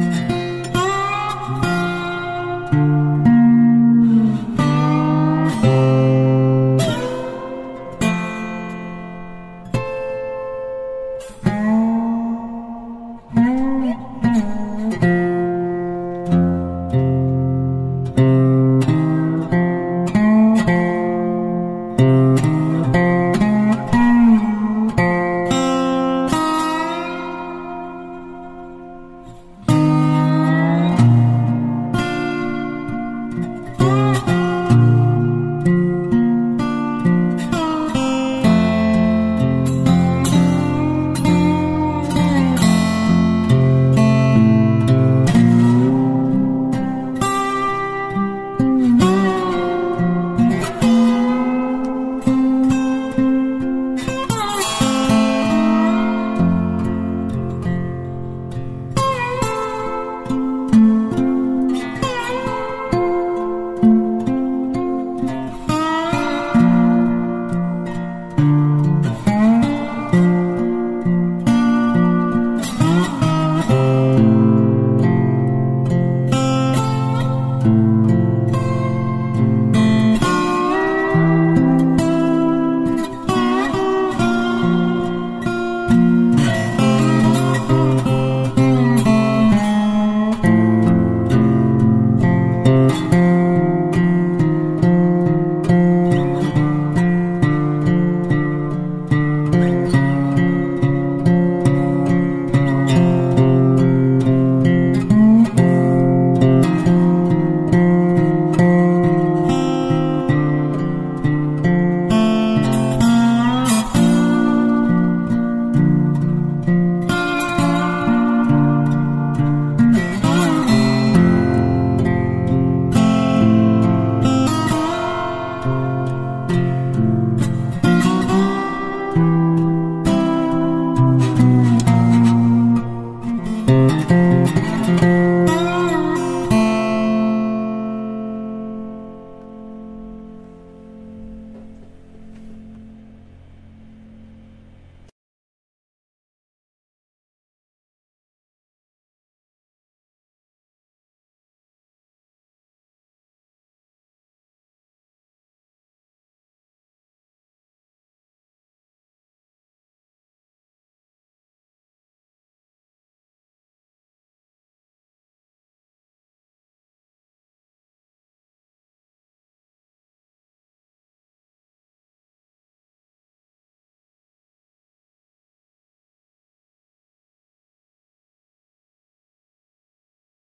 Yeah.